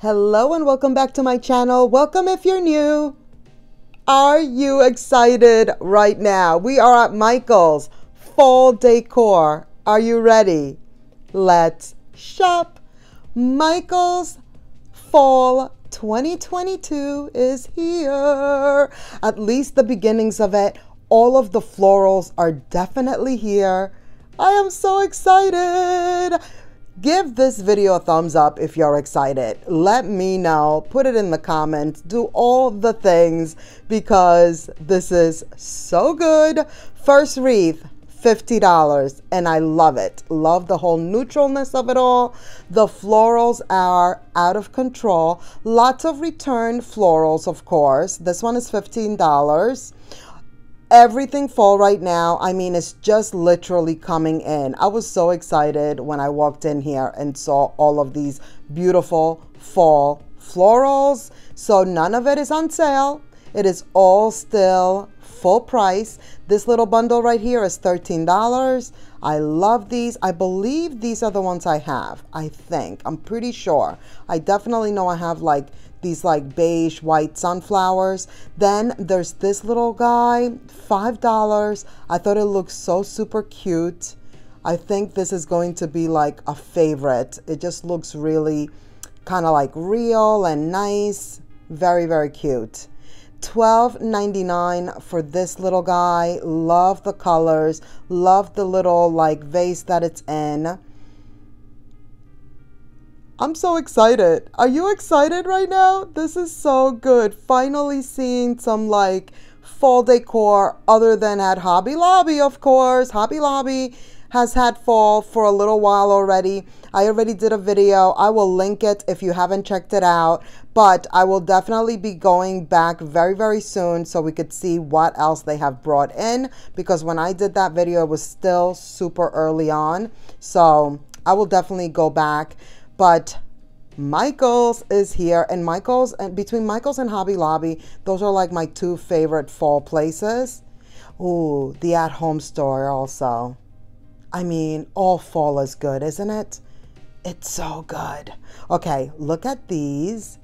Hello and welcome back to my channel. Welcome if you're new. Are you excited right now? We are at Michael's Fall Decor. Are you ready? Let's shop. Michael's Fall 2022 is here. At least the beginnings of it. All of the florals are definitely here. I am so excited. Give this video a thumbs up if you're excited. Let me know. Put it in the comments. Do all the things because this is so good. First wreath, $50 and I love it. Love the whole neutralness of it all. The florals are out of control. Lots of return florals, of course. This one is $15 everything fall right now. I mean, it's just literally coming in. I was so excited when I walked in here and saw all of these beautiful fall florals. So none of it is on sale. It is all still full price. This little bundle right here is $13. I love these. I believe these are the ones I have. I think. I'm pretty sure. I definitely know I have like these like beige white sunflowers. Then there's this little guy, $5. I thought it looked so super cute. I think this is going to be like a favorite. It just looks really kind of like real and nice. Very, very cute. $12.99 for this little guy. Love the colors. Love the little like vase that it's in. I'm so excited. Are you excited right now? This is so good. Finally seeing some like fall decor other than at Hobby Lobby, of course. Hobby Lobby has had fall for a little while already. I already did a video. I will link it if you haven't checked it out. But I will definitely be going back very, very soon so we could see what else they have brought in. Because when I did that video, it was still super early on. So I will definitely go back. But Michael's is here and Michael's and between Michael's and Hobby Lobby, those are like my two favorite fall places. Ooh, the at-home store also. I mean, all fall is good, isn't it? It's so good. Okay, look at these.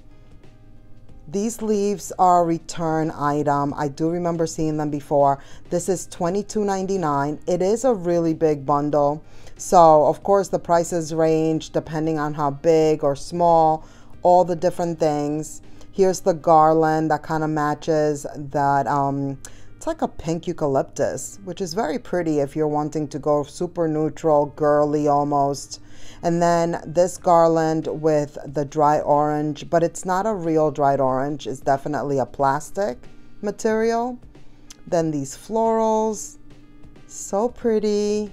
These leaves are a return item. I do remember seeing them before. This is $22.99. It is a really big bundle. So, of course, the prices range depending on how big or small, all the different things. Here's the garland that kind of matches that. Um, it's like a pink eucalyptus, which is very pretty if you're wanting to go super neutral, girly almost. And then this garland with the dry orange, but it's not a real dried orange. It's definitely a plastic material. Then these florals, so pretty.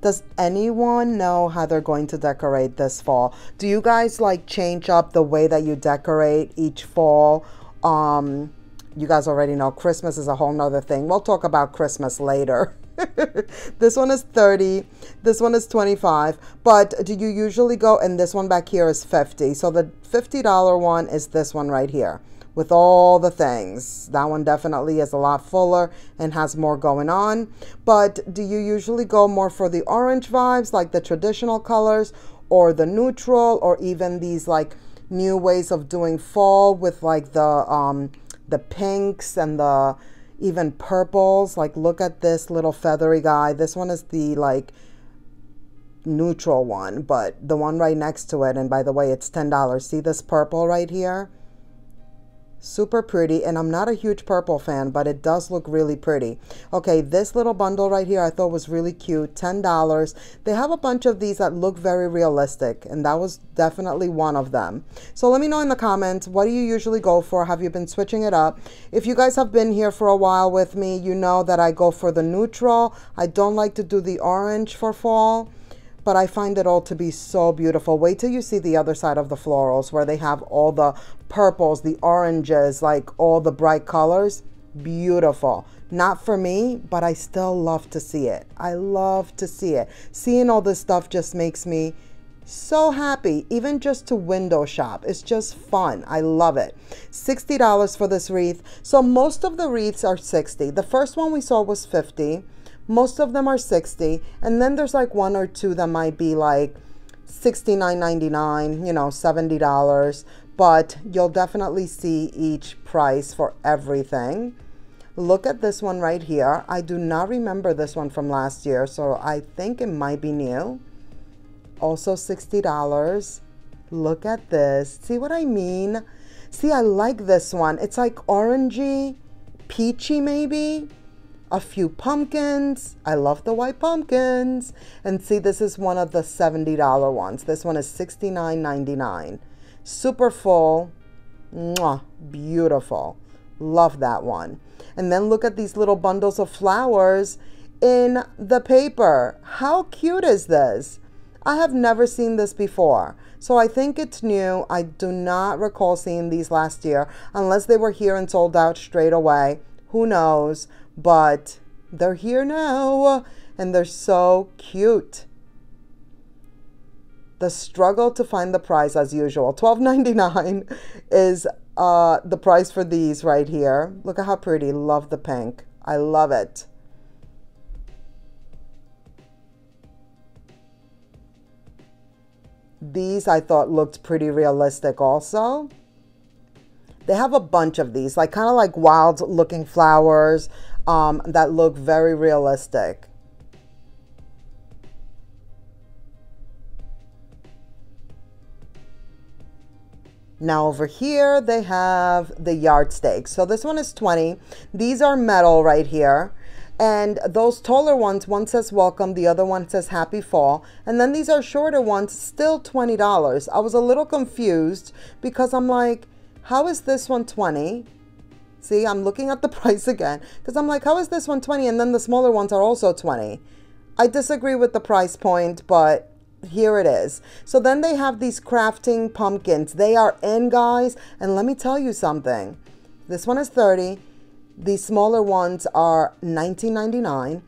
Does anyone know how they're going to decorate this fall? Do you guys like change up the way that you decorate each fall? Um, you guys already know Christmas is a whole nother thing. We'll talk about Christmas later. this one is 30 this one is 25 but do you usually go and this one back here is 50 so the $50 one is this one right here with all the things. That one definitely is a lot fuller and has more going on. But do you usually go more for the orange vibes, like the traditional colors, or the neutral, or even these like new ways of doing fall with like the um, the pinks and the even purples. Like look at this little feathery guy. This one is the like neutral one, but the one right next to it, and by the way, it's $10. See this purple right here? Super pretty and I'm not a huge purple fan but it does look really pretty. Okay this little bundle right here I thought was really cute $10 they have a bunch of these that look very realistic and that was definitely one of them. So let me know in the comments what do you usually go for? Have you been switching it up? If you guys have been here for a while with me you know that I go for the neutral. I don't like to do the orange for fall but I find it all to be so beautiful. Wait till you see the other side of the florals where they have all the purples, the oranges, like all the bright colors. Beautiful. Not for me, but I still love to see it. I love to see it. Seeing all this stuff just makes me so happy, even just to window shop. It's just fun. I love it. $60 for this wreath. So most of the wreaths are 60. The first one we saw was 50 Most of them are 60 and then there's like one or two that might be like $69.99, you know, $70, but you'll definitely see each price for everything. Look at this one right here. I do not remember this one from last year, so I think it might be new. Also $60. Look at this. See what I mean? See, I like this one. It's like orangey, peachy maybe. A few pumpkins. I love the white pumpkins. And see, this is one of the $70 ones. This one is $69.99. Super full. Mwah, beautiful. Love that one. And then look at these little bundles of flowers in the paper. How cute is this? I have never seen this before. So I think it's new. I do not recall seeing these last year unless they were here and sold out straight away. Who knows? But they're here now and they're so cute. The struggle to find the price as usual. $12.99 is uh, the price for these right here. Look at how pretty. Love the pink. I love it. These I thought looked pretty realistic also. They have a bunch of these, like kind of like wild looking flowers um, that look very realistic. Now over here, they have the yard stakes. So this one is 20. These are metal right here. And those taller ones, one says welcome, the other one says happy fall. And then these are shorter ones, still $20. I was a little confused because I'm like, how is this one 20? See, I'm looking at the price again because I'm like, how is this one 20? And then the smaller ones are also 20. I disagree with the price point, but here it is. So then they have these crafting pumpkins. They are in, guys. And let me tell you something. This one is 30 these smaller ones are $19.99.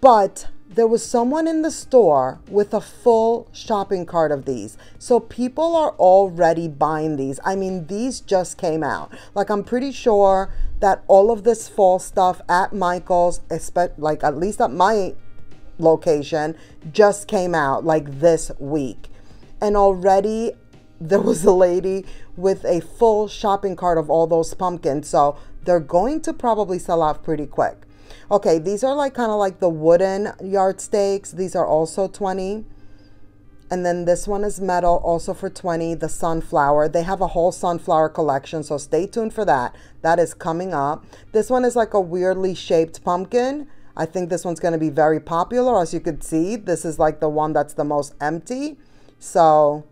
But there was someone in the store with a full shopping cart of these. So people are already buying these. I mean, these just came out. Like, I'm pretty sure that all of this fall stuff at Michael's, like at least at my location, just came out like this week. And already there was a lady with a full shopping cart of all those pumpkins. So they're going to probably sell off pretty quick. Okay, these are like kind of like the wooden yard stakes. These are also 20. And then this one is metal, also for 20, the sunflower. They have a whole sunflower collection, so stay tuned for that. That is coming up. This one is like a weirdly shaped pumpkin. I think this one's going to be very popular. As you could see, this is like the one that's the most empty. So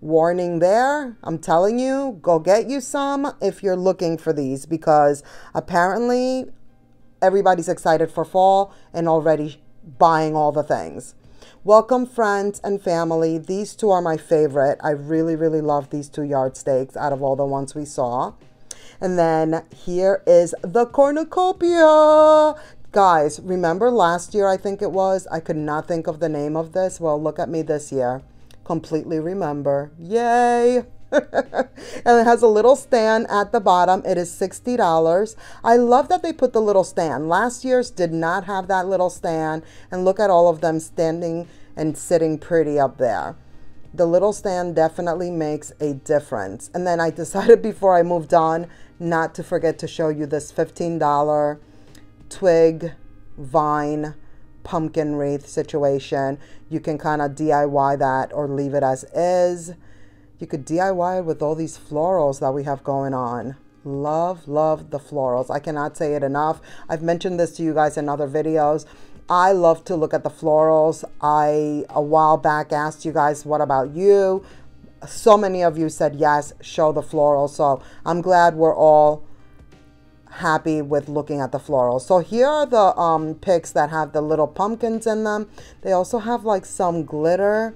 warning there. I'm telling you, go get you some if you're looking for these because apparently everybody's excited for fall and already buying all the things. Welcome friends and family. These two are my favorite. I really, really love these two yard stakes out of all the ones we saw. And then here is the cornucopia. Guys, remember last year, I think it was, I could not think of the name of this. Well, look at me this year completely remember. Yay! and it has a little stand at the bottom. It is $60. I love that they put the little stand. Last year's did not have that little stand. And look at all of them standing and sitting pretty up there. The little stand definitely makes a difference. And then I decided before I moved on not to forget to show you this $15 twig vine pumpkin wreath situation. You can kind of DIY that or leave it as is. You could DIY it with all these florals that we have going on. Love, love the florals. I cannot say it enough. I've mentioned this to you guys in other videos. I love to look at the florals. I, a while back, asked you guys, what about you? So many of you said yes, show the florals. So I'm glad we're all happy with looking at the florals. So here are the um, picks that have the little pumpkins in them. They also have like some glitter.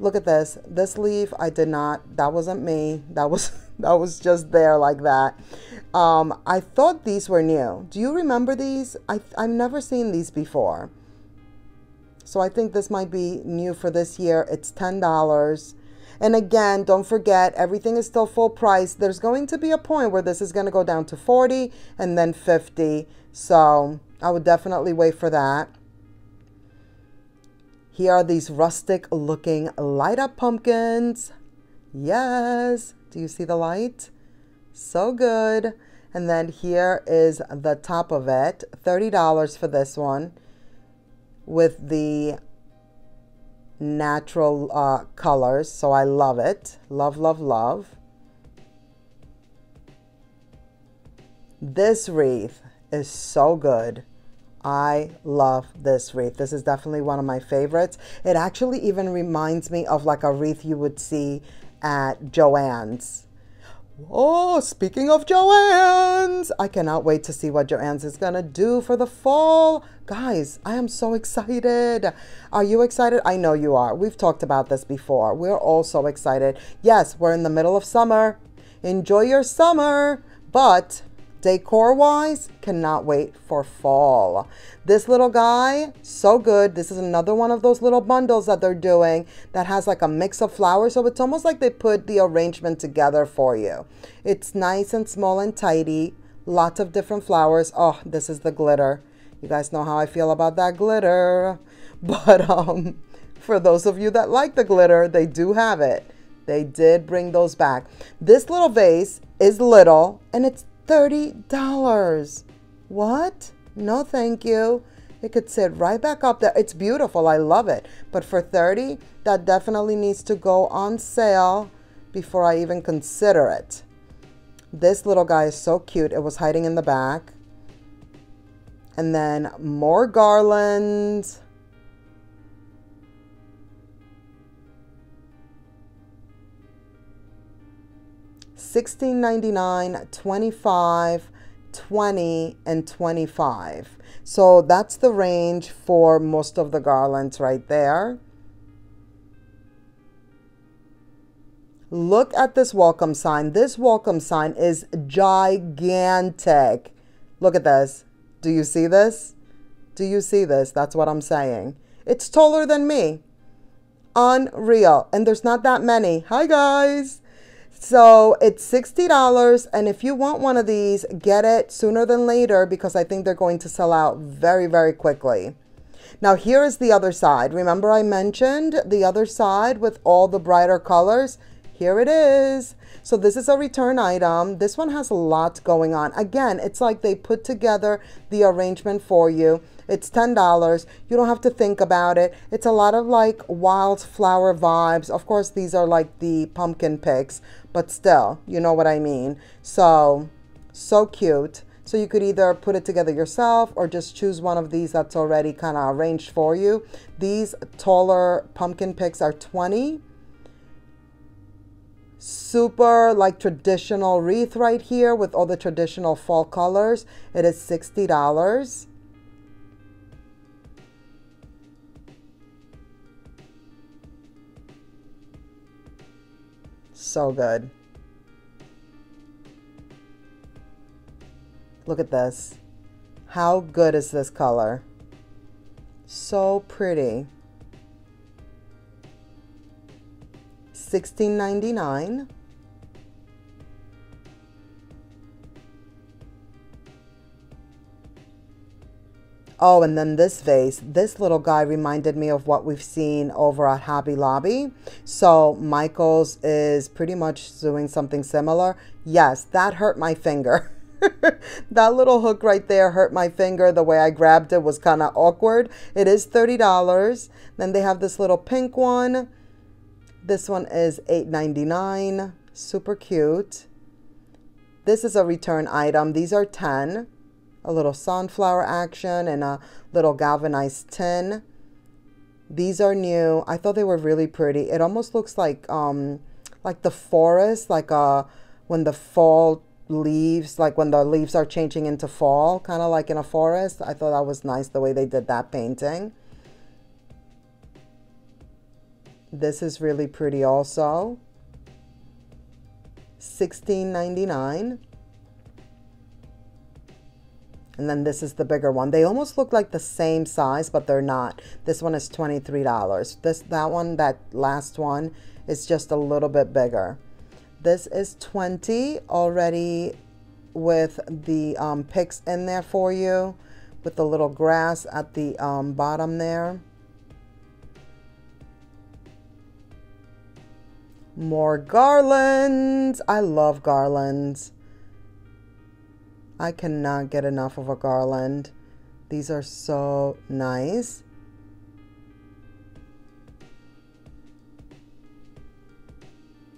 Look at this. This leaf, I did not, that wasn't me. That was, that was just there like that. Um, I thought these were new. Do you remember these? I, I've never seen these before. So I think this might be new for this year. It's $10. And again, don't forget, everything is still full price. There's going to be a point where this is going to go down to 40 and then 50. So I would definitely wait for that. Here are these rustic looking light up pumpkins. Yes. Do you see the light? So good. And then here is the top of it. $30 for this one with the natural uh, colors. So I love it. Love, love, love. This wreath is so good. I love this wreath. This is definitely one of my favorites. It actually even reminds me of like a wreath you would see at Joann's. Oh, speaking of Joann's, I cannot wait to see what Joann's is going to do for the fall. Guys, I am so excited. Are you excited? I know you are. We've talked about this before. We're all so excited. Yes, we're in the middle of summer. Enjoy your summer, but Decor wise, cannot wait for fall. This little guy, so good. This is another one of those little bundles that they're doing that has like a mix of flowers. So it's almost like they put the arrangement together for you. It's nice and small and tidy. Lots of different flowers. Oh, this is the glitter. You guys know how I feel about that glitter. But um, for those of you that like the glitter, they do have it. They did bring those back. This little vase is little and it's $30. What? No, thank you. It could sit right back up there. It's beautiful. I love it. But for 30, that definitely needs to go on sale before I even consider it. This little guy is so cute. It was hiding in the back. And then more garlands. $16.99, 25 20 and 25 so that's the range for most of the garlands right there. Look at this welcome sign. This welcome sign is gigantic. Look at this. Do you see this? Do you see this? That's what i'm saying. It's taller than me. Unreal. And there's not that many. Hi guys so it's $60. And if you want one of these, get it sooner than later because I think they're going to sell out very, very quickly. Now here is the other side. Remember I mentioned the other side with all the brighter colors? Here it is. So this is a return item. This one has a lot going on. Again, it's like they put together the arrangement for you. It's $10. You don't have to think about it. It's a lot of like wildflower vibes. Of course, these are like the pumpkin picks, but still, you know what I mean. So, so cute. So you could either put it together yourself or just choose one of these that's already kind of arranged for you. These taller pumpkin picks are 20 super like traditional wreath right here with all the traditional fall colors. It is $60. So good. Look at this. How good is this color? So pretty. $16.99. Oh, and then this vase, this little guy reminded me of what we've seen over at Hobby Lobby. So Michael's is pretty much doing something similar. Yes, that hurt my finger. that little hook right there hurt my finger. The way I grabbed it was kind of awkward. It is $30. Then they have this little pink one. This one is $8.99. Super cute. This is a return item. These are 10 a little sunflower action and a little galvanized tin. These are new. I thought they were really pretty. It almost looks like um like the forest, like uh when the fall leaves, like when the leaves are changing into fall, kind of like in a forest. I thought that was nice the way they did that painting. This is really pretty also. $16.99. And then this is the bigger one. They almost look like the same size, but they're not. This one is $23. This That one, that last one, is just a little bit bigger. This is 20 already with the um, picks in there for you with the little grass at the um, bottom there. More garlands. I love garlands. I cannot get enough of a garland. These are so nice.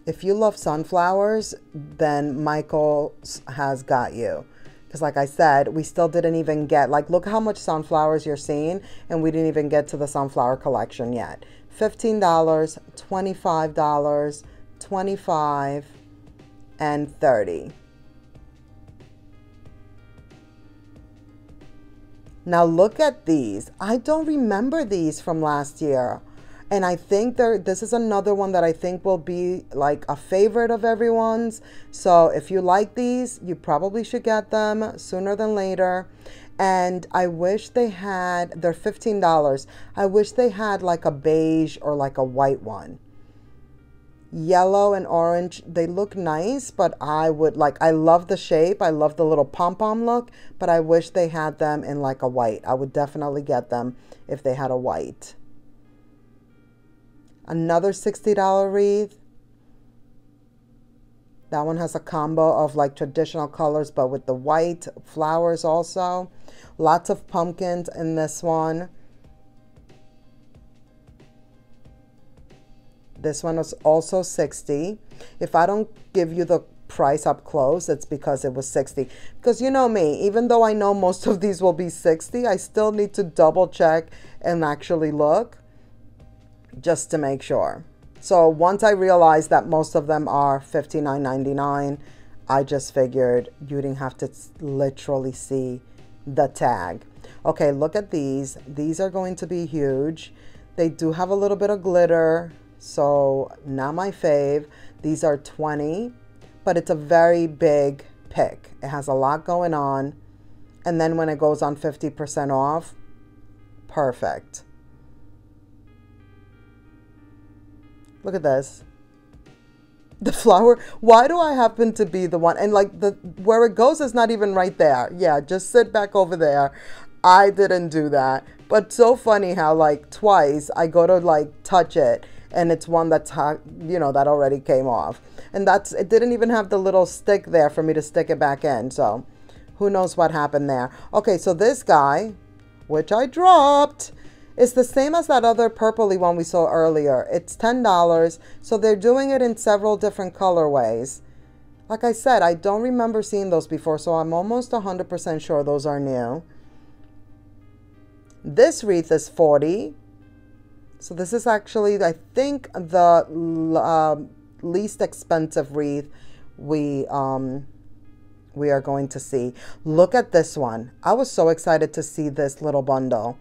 If you love sunflowers, then Michael has got you. Because like I said, we still didn't even get, like, look how much sunflowers you're seeing, and we didn't even get to the sunflower collection yet. $15, $25, 25 and 30 Now look at these. I don't remember these from last year. And I think there this is another one that I think will be like a favorite of everyone's. So if you like these, you probably should get them sooner than later. And I wish they had, they're $15. I wish they had like a beige or like a white one yellow and orange they look nice but i would like i love the shape i love the little pom-pom look but i wish they had them in like a white. I would definitely get them if they had a white. Another $60 wreath. That one has a combo of like traditional colors but with the white flowers also. Lots of pumpkins in this one This one was also 60. If I don't give you the price up close, it's because it was 60. Because you know me, even though I know most of these will be 60, I still need to double check and actually look just to make sure. So once I realized that most of them are $59.99, I just figured you didn't have to literally see the tag. Okay, look at these. These are going to be huge. They do have a little bit of glitter. So not my fave. These are 20, but it's a very big pick. It has a lot going on. And then when it goes on 50% off, perfect. Look at this. The flower, why do I happen to be the one? And like the where it goes is not even right there. Yeah, just sit back over there. I didn't do that. But so funny how like twice I go to like touch it and it's one that's you know that already came off. And that's it didn't even have the little stick there for me to stick it back in. So who knows what happened there. Okay so this guy which I dropped is the same as that other purpley one we saw earlier. It's $10 so they're doing it in several different colorways. Like I said I don't remember seeing those before so I'm almost 100% sure those are new. This wreath is 40 so this is actually, I think, the uh, least expensive wreath we um, we are going to see. Look at this one. I was so excited to see this little bundle.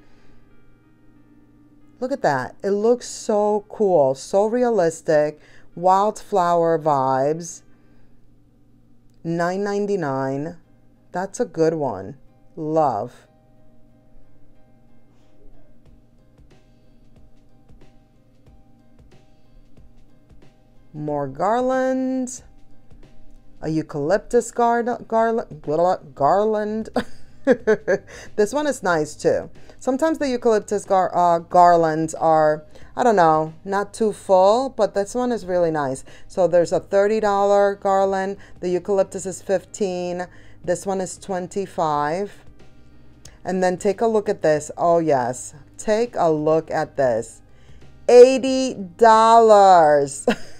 Look at that. It looks so cool, so realistic. Wildflower vibes. $9.99. That's a good one. Love. More garland, a eucalyptus garland, garland. this one is nice too. Sometimes the eucalyptus gar uh, garlands are, I don't know, not too full, but this one is really nice. So there's a $30 garland. The eucalyptus is 15. This one is 25. And then take a look at this. Oh yes, take a look at this. $80.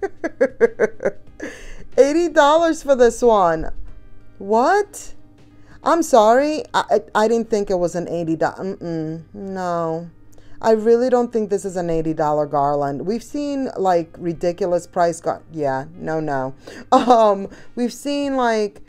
$80 for this one. What? I'm sorry. I, I didn't think it was an $80. Mm -mm, no. I really don't think this is an $80 garland. We've seen like ridiculous price. yeah, no, no. Um, we've seen like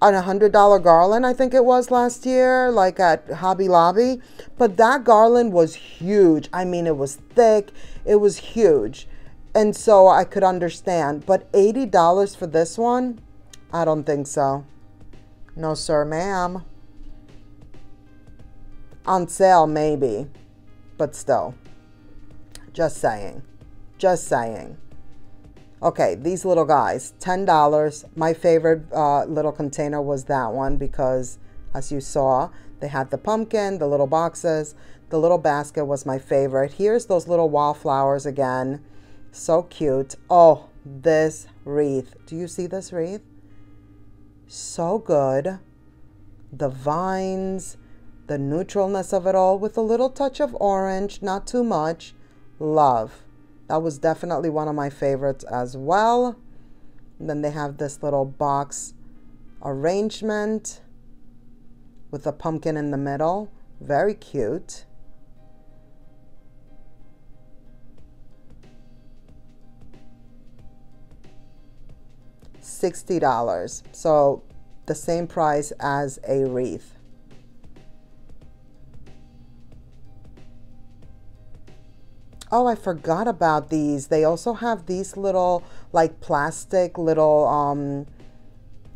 a $100 garland, I think it was last year, like at Hobby Lobby. But that garland was huge. I mean, it was thick. It was huge. And so I could understand. But $80 for this one? I don't think so. No, sir, ma'am. On sale, maybe, but still. Just saying. Just saying. Okay, these little guys, $10. My favorite uh, little container was that one because, as you saw, they had the pumpkin, the little boxes. The little basket was my favorite. Here's those little wildflowers again. So cute. Oh, this wreath. Do you see this wreath? So good. The vines, the neutralness of it all with a little touch of orange, not too much. Love. That was definitely one of my favorites as well. And then they have this little box arrangement with a pumpkin in the middle. Very cute. $60. So the same price as a wreath. Oh, I forgot about these. They also have these little like plastic little um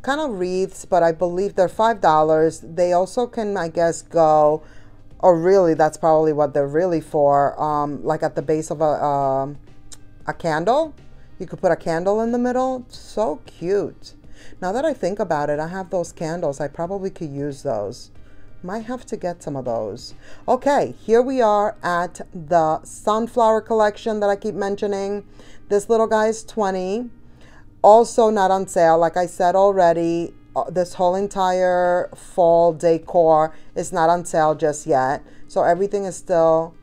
kind of wreaths, but I believe they're $5. They also can, I guess, go, or really, that's probably what they're really for, um, like at the base of a, uh, a candle. You could put a candle in the middle. So cute. Now that I think about it, I have those candles. I probably could use those. Might have to get some of those. Okay, here we are at the sunflower collection that I keep mentioning. This little guy is 20. Also not on sale. Like I said already, uh, this whole entire fall decor is not on sale just yet. So everything is still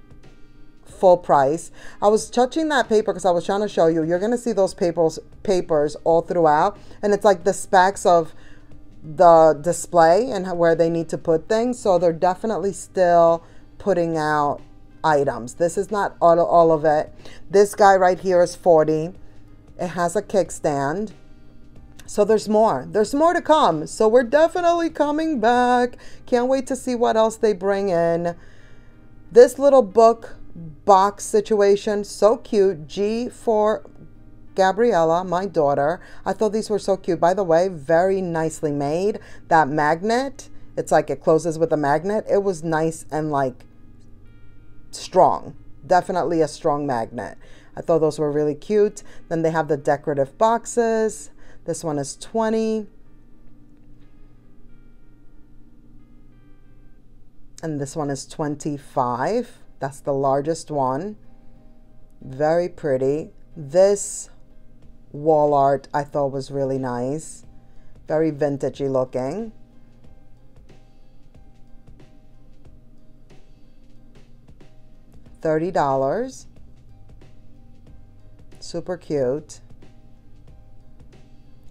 full price. I was touching that paper because I was trying to show you. You're going to see those papers papers all throughout. And it's like the specs of the display and where they need to put things. So they're definitely still putting out items. This is not all, all of it. This guy right here is 40. It has a kickstand. So there's more. There's more to come. So we're definitely coming back. Can't wait to see what else they bring in. This little book box situation, so cute. G for Gabriella, my daughter. I thought these were so cute. By the way, very nicely made. That magnet, it's like it closes with a magnet. It was nice and like strong. Definitely a strong magnet. I thought those were really cute. Then they have the decorative boxes. This one is 20. And this one is 25. That's the largest one. Very pretty. This wall art I thought was really nice. Very vintagey looking. $30. Super cute.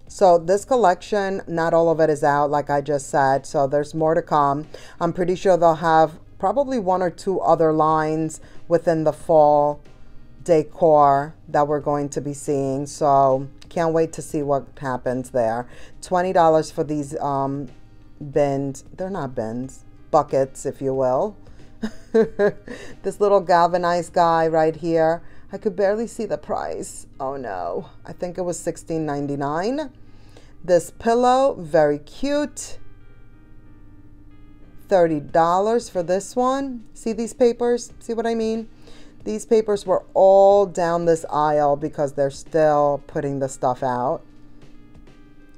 So this collection, not all of it is out, like I just said. So there's more to come. I'm pretty sure they'll have probably one or two other lines within the fall decor that we're going to be seeing. So can't wait to see what happens there. $20 for these um, bins. They're not bins, buckets, if you will. this little galvanized guy right here. I could barely see the price. Oh no, I think it was $16.99. This pillow, very cute. $30 for this one. See these papers? See what I mean? These papers were all down this aisle because they're still putting the stuff out.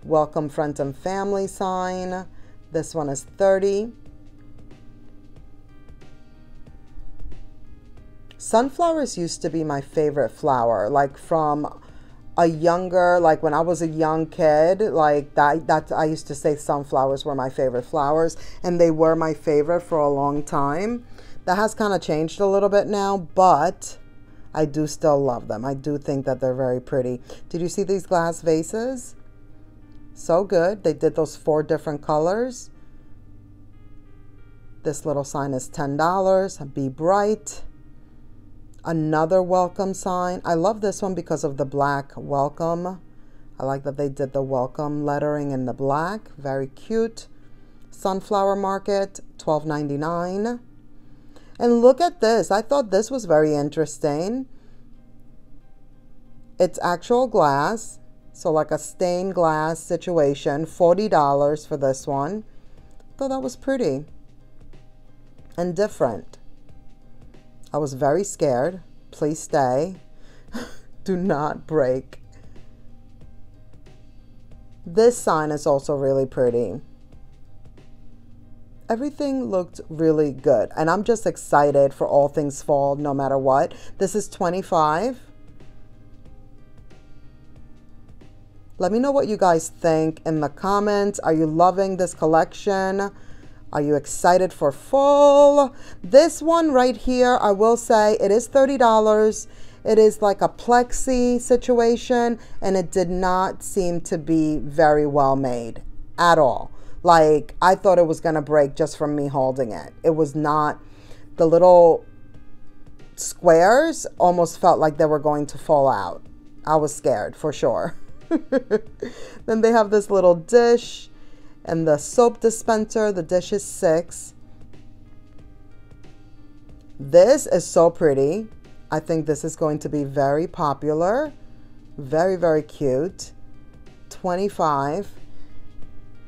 Welcome friends and family sign. This one is 30. Sunflowers used to be my favorite flower, like from a younger, like when I was a young kid, like that, that I used to say sunflowers were my favorite flowers and they were my favorite for a long time. That has kind of changed a little bit now, but I do still love them. I do think that they're very pretty. Did you see these glass vases? So good. They did those four different colors. This little sign is $10. Be bright. Another welcome sign. I love this one because of the black welcome. I like that they did the welcome lettering in the black. Very cute. Sunflower Market, $12.99. And look at this. I thought this was very interesting. It's actual glass. So like a stained glass situation. $40 for this one. Thought that was pretty. and different. I was very scared. Please stay. Do not break. This sign is also really pretty. Everything looked really good. And I'm just excited for all things fall no matter what. This is 25. Let me know what you guys think in the comments. Are you loving this collection? Are you excited for fall? This one right here, I will say it is $30. It is like a plexi situation and it did not seem to be very well made at all. Like I thought it was going to break just from me holding it. It was not the little squares almost felt like they were going to fall out. I was scared for sure. then they have this little dish and the soap dispenser. The dish is six. This is so pretty. I think this is going to be very popular. Very, very cute. 25.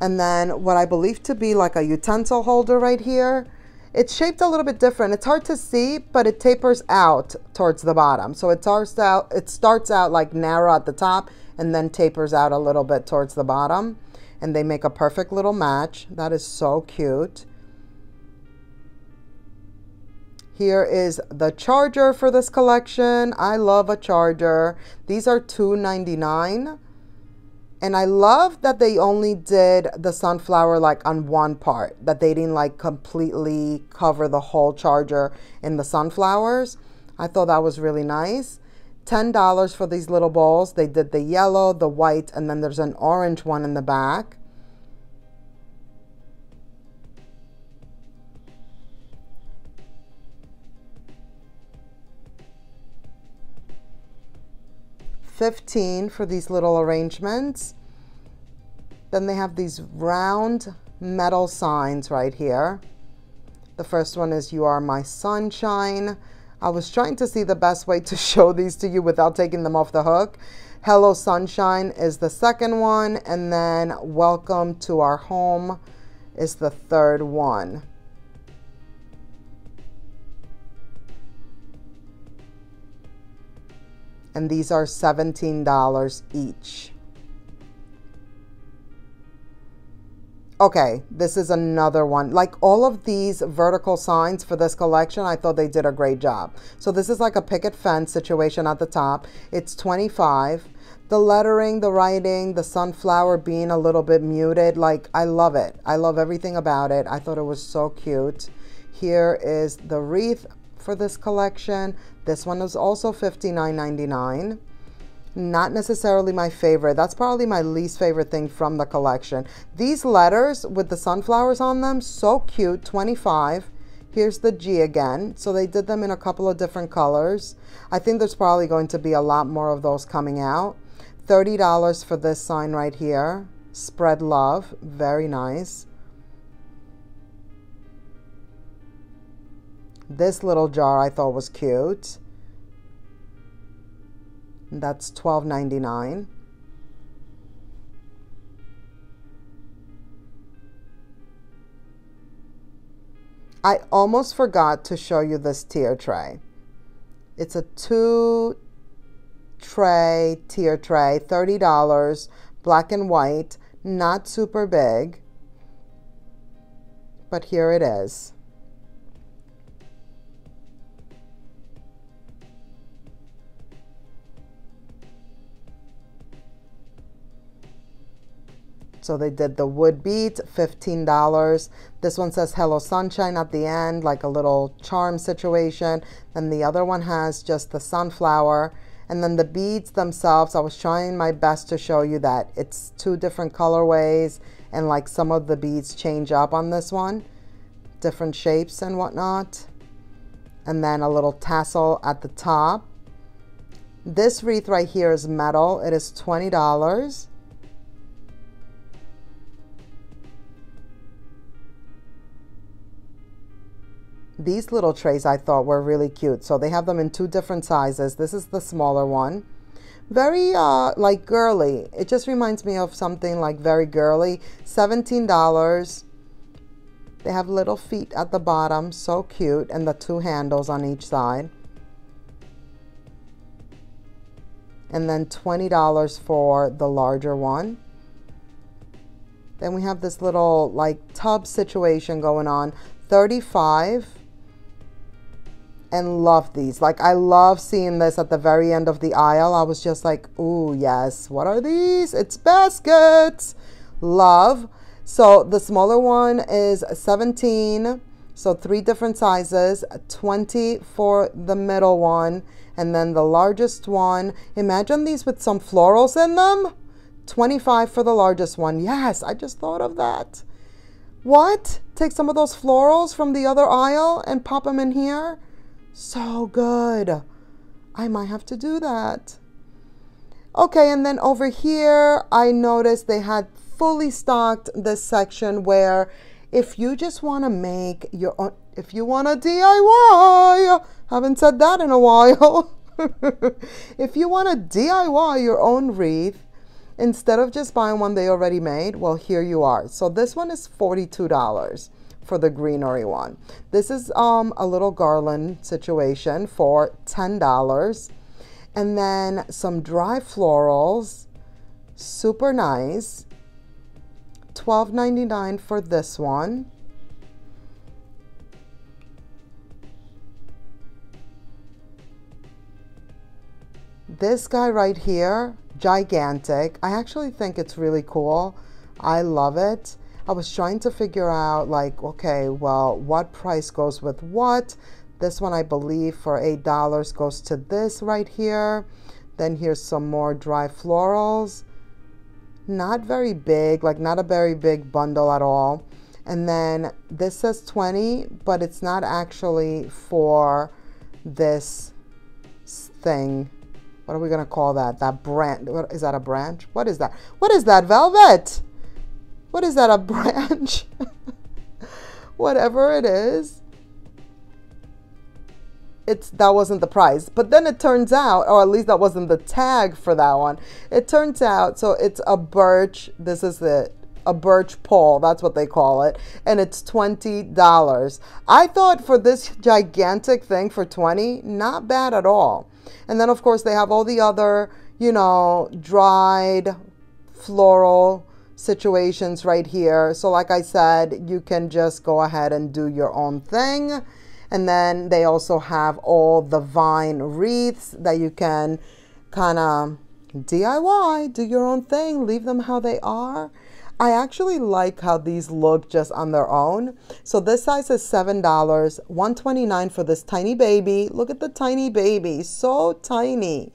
And then what I believe to be like a utensil holder right here. It's shaped a little bit different. It's hard to see, but it tapers out towards the bottom. So it starts out, it starts out like narrow at the top and then tapers out a little bit towards the bottom. And they make a perfect little match. That is so cute. Here is the charger for this collection. I love a charger. These are $2.99. And I love that they only did the sunflower like on one part, that they didn't like completely cover the whole charger in the sunflowers. I thought that was really nice. $10 for these little bowls. They did the yellow, the white, and then there's an orange one in the back. Fifteen for these little arrangements. Then they have these round metal signs right here. The first one is You Are My Sunshine. I was trying to see the best way to show these to you without taking them off the hook. Hello Sunshine is the second one, and then Welcome to Our Home is the third one. And these are $17 each. Okay, this is another one. Like all of these vertical signs for this collection, I thought they did a great job. So this is like a picket fence situation at the top. It's 25. The lettering, the writing, the sunflower being a little bit muted, like I love it. I love everything about it. I thought it was so cute. Here is the wreath for this collection. This one is also $59.99 not necessarily my favorite. That's probably my least favorite thing from the collection. These letters with the sunflowers on them, so cute, 25. Here's the G again. So they did them in a couple of different colors. I think there's probably going to be a lot more of those coming out. $30 for this sign right here. Spread love, very nice. This little jar I thought was cute. That's $12.99. I almost forgot to show you this tier tray. It's a two tray, tier tray, $30, black and white, not super big, but here it is. So they did the wood bead, $15. This one says Hello Sunshine at the end, like a little charm situation. Then the other one has just the sunflower. And then the beads themselves, I was trying my best to show you that it's two different colorways and like some of the beads change up on this one. Different shapes and whatnot. And then a little tassel at the top. This wreath right here is metal. It is $20. These little trays I thought were really cute. So they have them in two different sizes. This is the smaller one. Very uh, like girly. It just reminds me of something like very girly. $17. They have little feet at the bottom, so cute, and the two handles on each side. And then $20 for the larger one. Then we have this little like tub situation going on. 35 and love these. Like I love seeing this at the very end of the aisle. I was just like, ooh, yes. What are these? It's baskets. Love. So the smaller one is 17. So three different sizes, 20 for the middle one. And then the largest one, imagine these with some florals in them. 25 for the largest one. Yes, I just thought of that. What? Take some of those florals from the other aisle and pop them in here? So good. I might have to do that. Okay, and then over here, I noticed they had fully stocked this section where if you just want to make your own, if you want a DIY, haven't said that in a while. if you want to DIY your own wreath, Instead of just buying one they already made, well, here you are. So this one is $42 for the greenery one. This is um, a little garland situation for $10. And then some dry florals, super nice. $12.99 for this one. This guy right here, gigantic. I actually think it's really cool. I love it. I was trying to figure out like, okay, well, what price goes with what? This one, I believe for $8 goes to this right here. Then here's some more dry florals. Not very big, like not a very big bundle at all. And then this says 20, but it's not actually for this thing what are we going to call that? That branch. What, is that a branch? What is that? What is that, Velvet? What is that, a branch? Whatever it is. It's that wasn't the price. But then it turns out, or at least that wasn't the tag for that one. It turns out, so it's a birch. This is it a birch pole. That's what they call it. And it's $20. I thought for this gigantic thing for 20, not bad at all. And then, of course, they have all the other, you know, dried floral situations right here. So like I said, you can just go ahead and do your own thing. And then they also have all the vine wreaths that you can kind of DIY, do your own thing, leave them how they are. I actually like how these look just on their own. So this size is $7, 129 for this tiny baby. Look at the tiny baby, so tiny.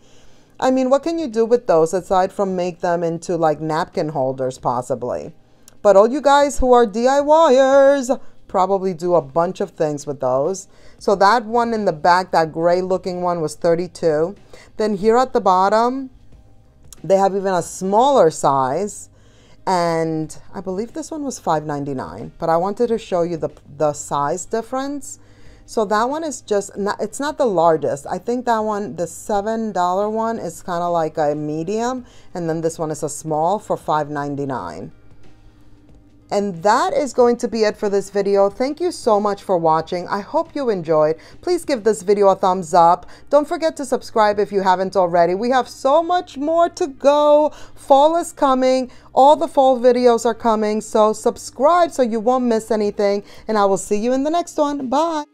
I mean, what can you do with those aside from make them into like napkin holders possibly? But all you guys who are DIYers probably do a bunch of things with those. So that one in the back, that gray looking one was 32. Then here at the bottom, they have even a smaller size and I believe this one was $5.99 but I wanted to show you the, the size difference so that one is just not, it's not the largest I think that one the seven dollar one is kind of like a medium and then this one is a small for $5.99 and that is going to be it for this video. Thank you so much for watching. I hope you enjoyed. Please give this video a thumbs up. Don't forget to subscribe if you haven't already. We have so much more to go. Fall is coming. All the fall videos are coming. So subscribe so you won't miss anything. And I will see you in the next one. Bye.